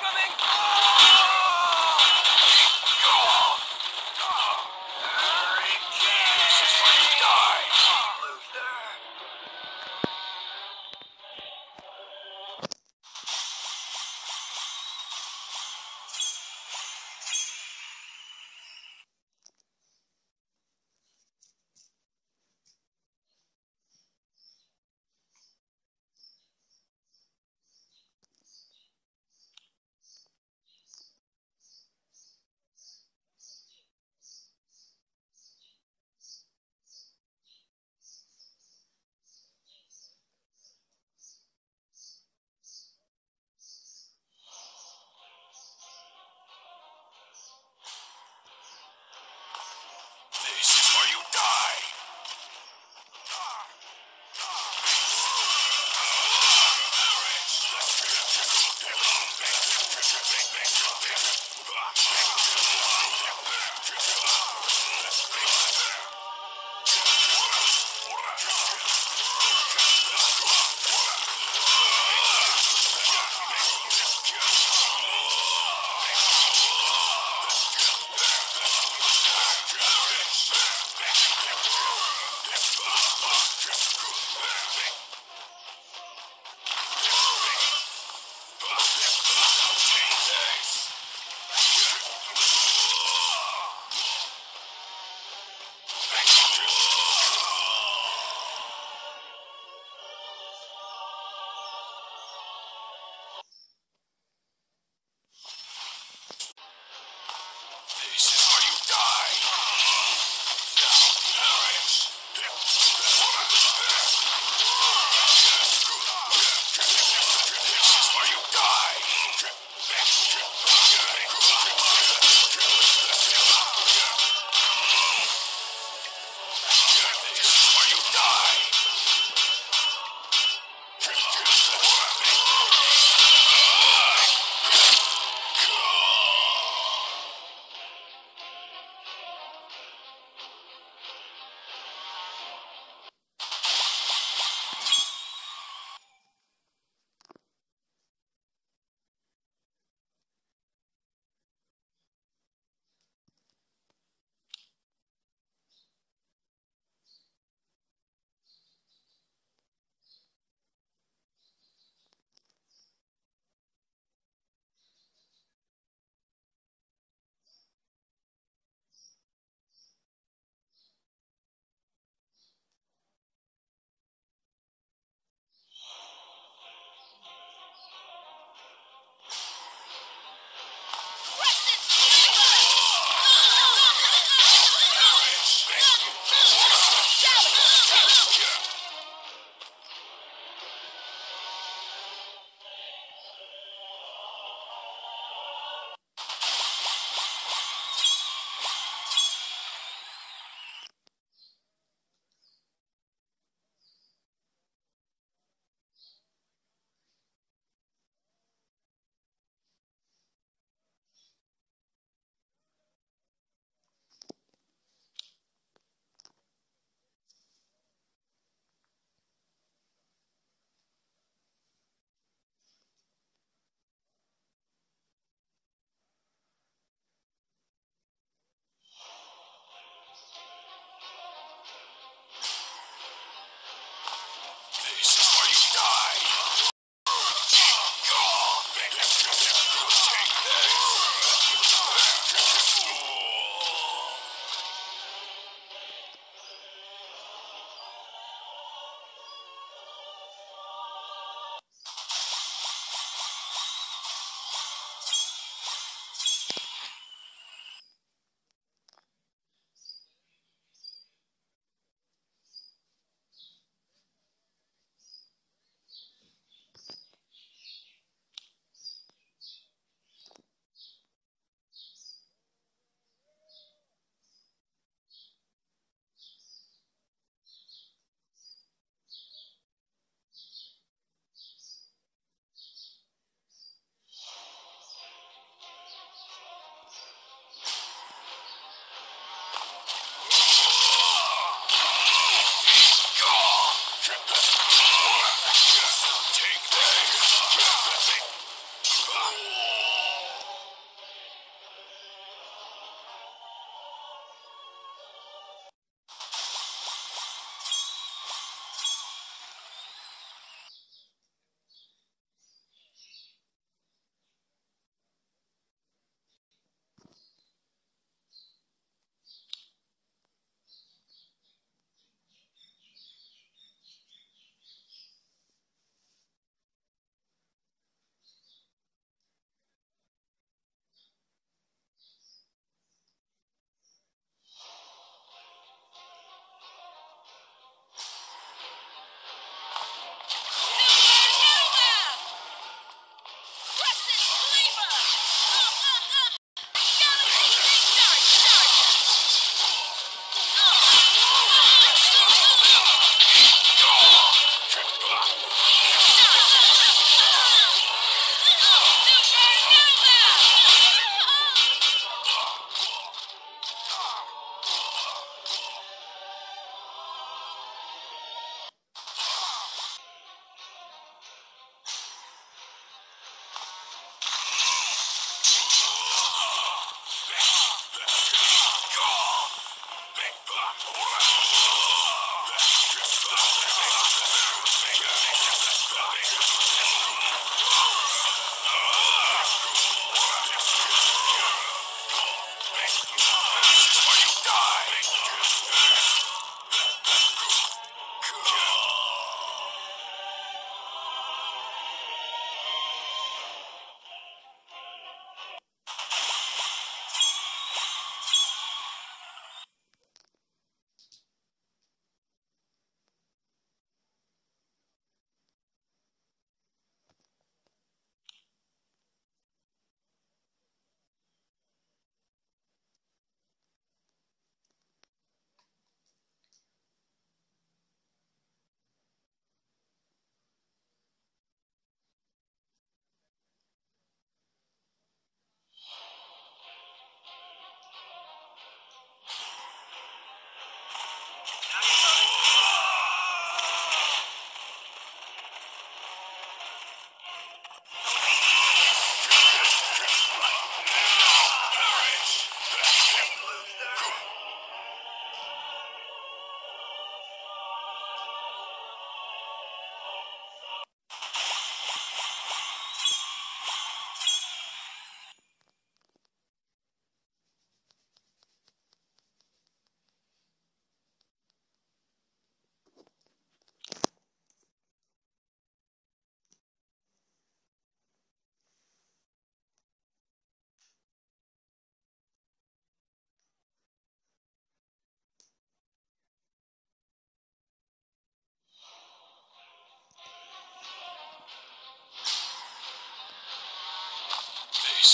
coming. Oh! Where you die.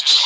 Jesus.